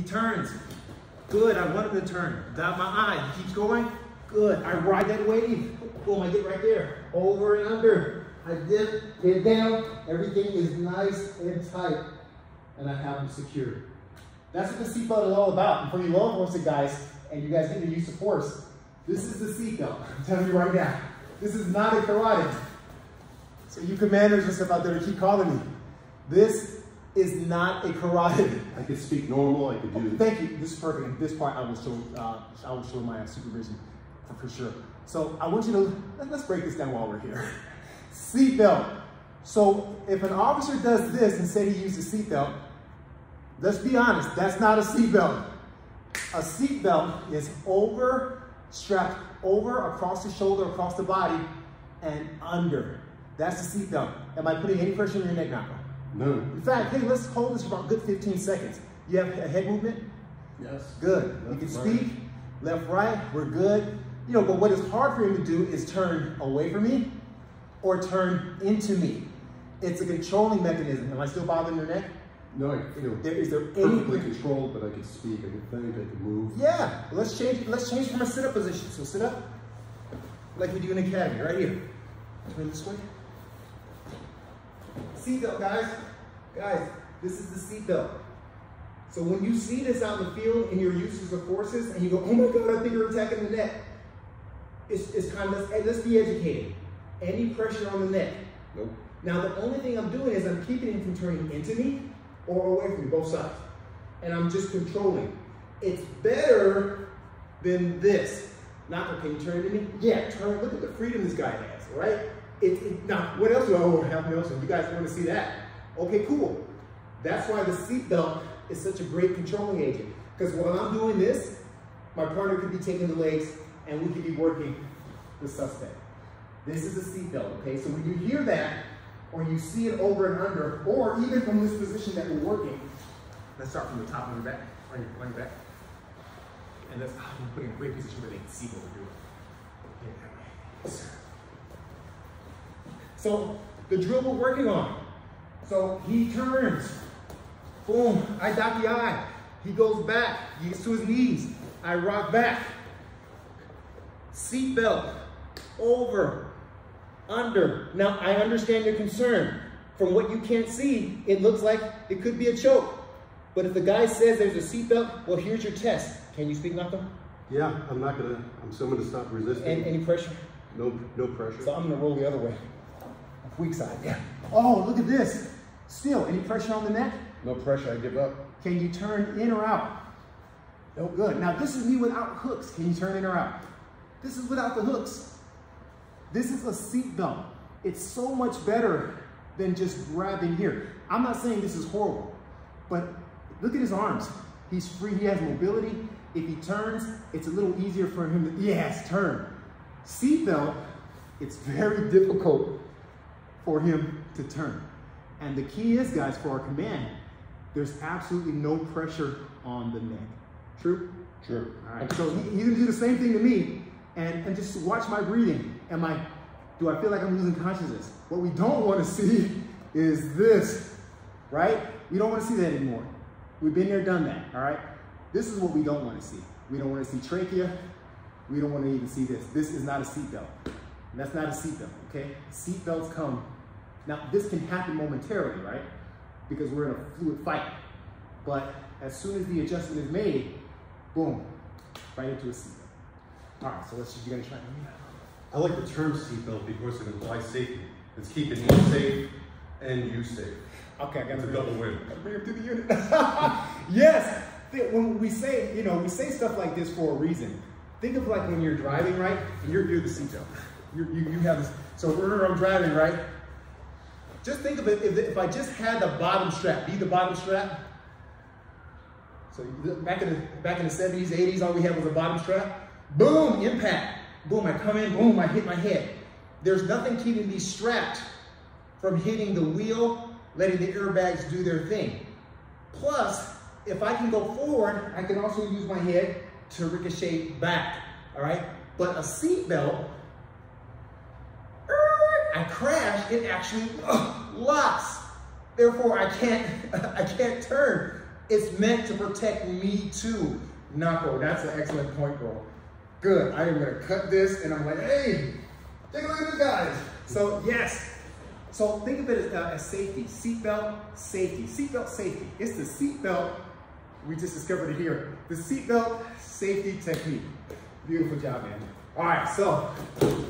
He turns. Good, I want him to turn. Dot my eye. He keeps going. Good. I ride that wave. Boom, I get right there. Over and under. I dip, get down. Everything is nice and tight. And I have him secured. That's what the seatbelt is all about. And for you law enforcement guys, and you guys need to use the force, this is the seatbelt. I'm telling you right now. This is not a carotid. So you commanders just stuff out there to keep calling me. This is not a carotid. I could speak normal, I could do Thank you, this is perfect. And this part I will show, uh, I will show my supervision for, for sure. So I want you to, let, us break this down while we're here. Seatbelt. So if an officer does this and say he used uses seatbelt, let's be honest, that's not a seatbelt. A seatbelt is over, strapped over, across the shoulder, across the body, and under. That's the seatbelt. Am I putting any pressure on your neck now? No. In fact, hey, let's hold this for about good 15 seconds. You have a head movement? Yes. Good. You can speak, left, right, we're good. You know, but what is hard for him to do is turn away from me or turn into me. It's a controlling mechanism. Am I still bothering your neck? No, I feel there, is there perfectly any... controlled, but I can speak, I can think, I can move. Yeah, let's change, let's change from a sit-up position. So sit up, like we do in academy, right here. Turn this way. Seatbelt, guys. Guys, this is the seatbelt. So when you see this out in the field and your uses of forces and you go, oh my God, I think you're attacking the neck. It's, it's kind of, hey, let's be educated. Any pressure on the neck. Nope. Now the only thing I'm doing is I'm keeping him from turning into me or away from me, both sides. And I'm just controlling. It's better than this. Not, okay, you turn into me? Yeah, turn, look at the freedom this guy has, right? It, it, now, what else do I oh, have Nelson? You guys want to see that? Okay, cool. That's why the seatbelt is such a great controlling agent. Because while I'm doing this, my partner could be taking the legs and we could be working the suspect. This is a seatbelt, okay? So when you hear that, or you see it over and under, or even from this position that we're working, let's start from the top and the back, on your, on your back. And let's, I'm putting a great position where they can see what we're doing. Okay, so the drill we're working on. So he turns. Boom. I dot the I. He goes back. He gets to his knees. I rock back. Seatbelt. Over. Under. Now, I understand your concern. From what you can't see, it looks like it could be a choke. But if the guy says there's a seatbelt, well, here's your test. Can you speak, Malcolm? Yeah, I'm not gonna, I'm still gonna stop resisting. And any pressure? No, no pressure. So I'm gonna roll the other way. Weak side, yeah. Oh, look at this. Still, any pressure on the neck? No pressure, I give up. Can you turn in or out? Oh, good. Now, this is me without hooks. Can you turn in or out? This is without the hooks. This is a seat belt. It's so much better than just grabbing here. I'm not saying this is horrible, but look at his arms. He's free, he has mobility. If he turns, it's a little easier for him to, yes, turn. Seatbelt, it's very difficult for him to turn. And the key is, guys, for our command, there's absolutely no pressure on the neck. True? True. All right. So he, he's gonna do the same thing to me, and, and just watch my breathing. Am I, do I feel like I'm losing consciousness? What we don't wanna see is this, right? We don't wanna see that anymore. We've been there, done that, all right? This is what we don't wanna see. We don't wanna see trachea. We don't wanna even see this. This is not a seatbelt. That's not a seatbelt, okay? Seatbelts come. Now, this can happen momentarily, right? Because we're in a fluid fight. But as soon as the adjustment is made, boom, right into a seatbelt. All right, so let's just, you gonna try I like the term seatbelt because it implies safety. It's keeping me safe and you safe. Okay, I got to double win. Gotta bring him to the unit. yes, when we say, you know, we say stuff like this for a reason. Think of like when you're driving, right? And you're, you're the seatbelt. You, you, you have this, so where I'm driving, right? Just think of it, if, if I just had the bottom strap, be the bottom strap. So back in the, back in the 70s, 80s, all we had was a bottom strap. Boom, impact. Boom, I come in, boom, I hit my head. There's nothing keeping me strapped from hitting the wheel, letting the airbags do their thing. Plus, if I can go forward, I can also use my head to ricochet back, all right? But a seatbelt I crash, it actually locks. Therefore, I can't, I can't turn. It's meant to protect me too. Knocko, that's an excellent point, bro. Good, I am gonna cut this and I'm like, hey, take a look at this, guys. So yes, so think of it as, uh, as safety, seatbelt, safety, seatbelt, safety. It's the seatbelt, we just discovered it here, the seatbelt safety technique. Beautiful job, man. All right, so,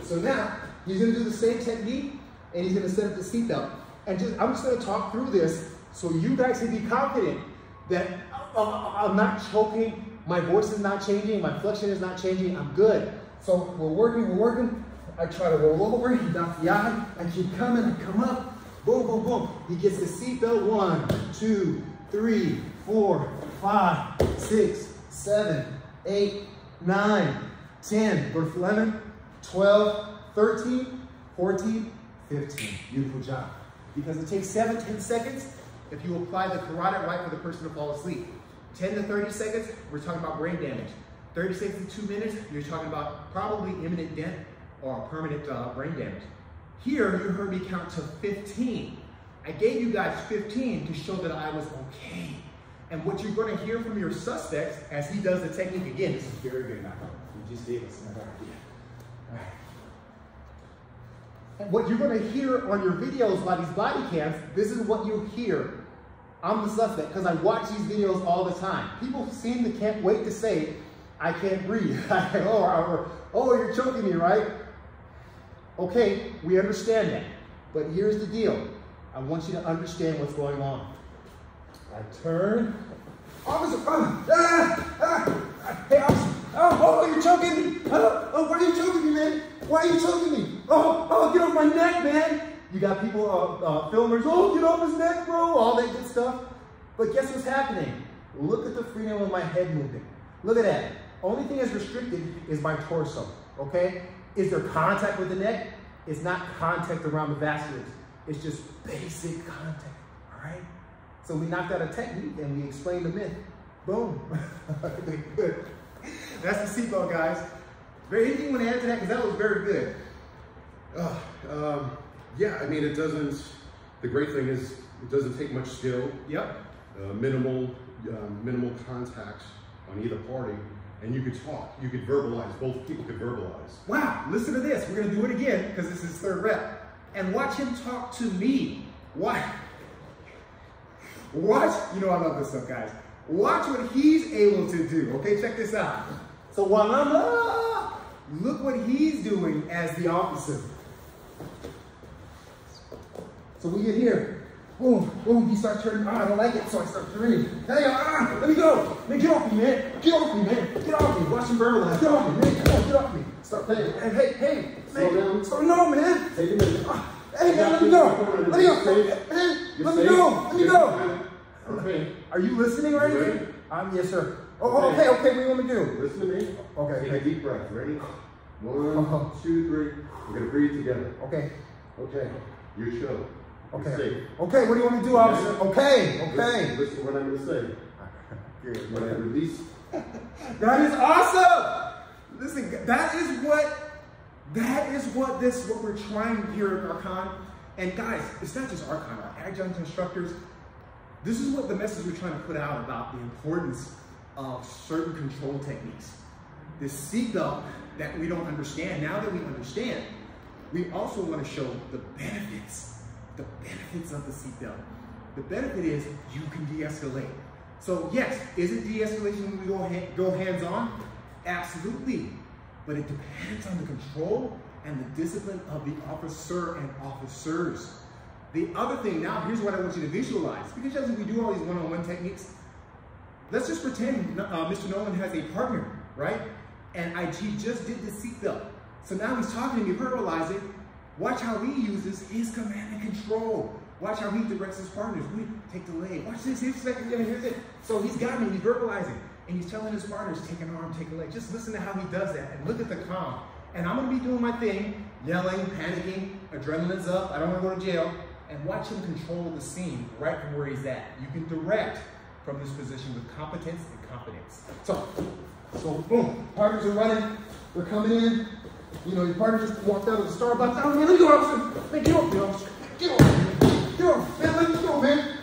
so now he's gonna do the same technique and he's gonna set up the seatbelt. And just, I'm just gonna talk through this so you guys can be confident that uh, uh I'm not choking, my voice is not changing, my flexion is not changing, I'm good. So we're working, we're working. I try to roll over, he knocks the eye, I keep coming, I come up, boom, boom, boom. He gets the seatbelt, one, two, three, four, five, six, seven, eight, nine, 10, go 11, 12, 13, 14, 15. Beautiful job. Because it takes seven, 10 seconds if you apply the carotid right for the person to fall asleep. 10 to 30 seconds, we're talking about brain damage. 30 seconds to two minutes, you're talking about probably imminent death or permanent uh, brain damage. Here, you heard me count to 15. I gave you guys 15 to show that I was okay. And what you're going to hear from your suspects as he does the technique again, this is very good now. You just idea. All right. What you're going to hear on your videos by these body cams, this is what you hear. I'm the suspect because I watch these videos all the time. People seem to can't wait to say, I can't breathe. or, or, oh, you're choking me, right? Okay, we understand that. But here's the deal. I want you to understand what's going on. I turn. Officer, uh, ah, ah, hey, officer. Oh, oh, you're choking me. Oh, oh, why are you choking me, man? Why are you choking me? Oh, oh, get off my neck, man. You got people, uh, uh, filmers, oh, get off his neck, bro, all that good stuff. But guess what's happening? Look at the freedom of my head moving. Look at that. Only thing that's restricted is my torso, okay? Is there contact with the neck? It's not contact around the vasculature. It's just basic contact, all right? So we knocked out a technique and we explained the myth. Boom. good. That's the seatbelt, guys. Anything you want to add to that? Because that was very good. Uh, um, yeah, I mean, it doesn't, the great thing is it doesn't take much skill. Yep. Uh, minimal, uh, minimal contact on either party. And you could talk, you could verbalize, both people could verbalize. Wow, listen to this. We're gonna do it again because this is third rep. And watch him talk to me. Why? Watch, you know I love this stuff, guys. Watch what he's able to do. Okay, check this out. So while I'm ah, look what he's doing as the officer. So we get here. Boom, boom, he starts turning. Ah, I don't like it, so I start turning. Hey, ah, let me go. Man, get off me, man. Get off me, man. Get off me. Watch him verbalize. Get off me, man. Come on, get off me. Start playing. Hey, hey, hey. Slow man. down. So, no, man. Take a minute. Ah, Hey, man, let me go. Let me go. Man, let me go. Let me go. Okay. Are you listening right You ready? anything? Um, yes, sir. Oh, oh, okay, okay. What do you want me to do? Listen to me. Okay, Take a deep breath. Ready? One, Uh-huh. two, three. We're gonna breathe together. Okay, Okay. Your show. Okay. Okay, what do you want me to do, officer? Okay, okay. Listen, listen to what I'm gonna say. Good. When I release, That is awesome. Listen, that is what that is what this what we're trying here at Archon. And guys, it's not just Archon, our adjunct instructors. This is what the message we're trying to put out about the importance of certain control techniques. This seatbelt that we don't understand, now that we understand, we also want to show the benefits, the benefits of the seatbelt. The benefit is you can de-escalate. So yes, is it de-escalation when we go, ha- go hands-on? Absolutely. But it depends on the control and the discipline of the officer and officers. The other thing now, here's what I want you to visualize. Because as we do all these one-on-one techniques, let's just pretend uh, Mr. Nolan has a partner, right? And I, he just did the seatbelt. So now he's talking to me, verbalizing. Watch how he uses his command and control. Watch how he directs his partners. We take the leg. Watch this. Here's second. Here's it. So he's got me. He's verbalizing. And he's telling his partners, take an arm, take a leg. Just listen to how he does that. And look at the calm. And I'm to be doing my thing, yelling, panicking, adrenaline's up. I don't want to go to jail. And watch him control the scene right from where he's at. You can direct from this position with competence and confidence. So, so boom, partners are running, they're coming in. You know, your partner just walked out of the Starbucks. Oh man, let me go, officer. Man, get off me, officer. Get off. Get off, man. Let me go, man.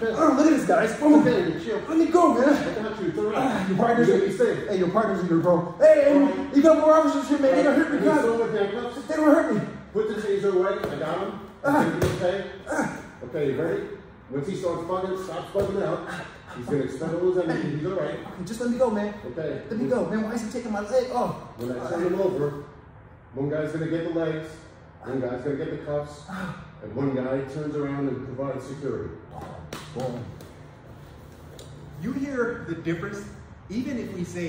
Oh, look at this guys. It's Boom. okay, chill. Let me go, man. I got you. It's all right. Ah, your partner's gonna be safe. Hey, your partner's in here, bro. Hey, hey, you got more officers here, man. They don't hurt me, God. still? They don't hurt me. Put the taser away. I got him. Okay? Okay, you ready? Once he starts bugging, stop bugging out. He's gonna expend all his energy. He's all right. Okay, just let me go, man. Okay. Let me go, man. Why is he taking my leg? Oh. When I turn him over, one guy's gonna get the legs, one guy's gonna get the cuffs, and one guy turns around and provides security. Boom. You hear the difference? Even if we say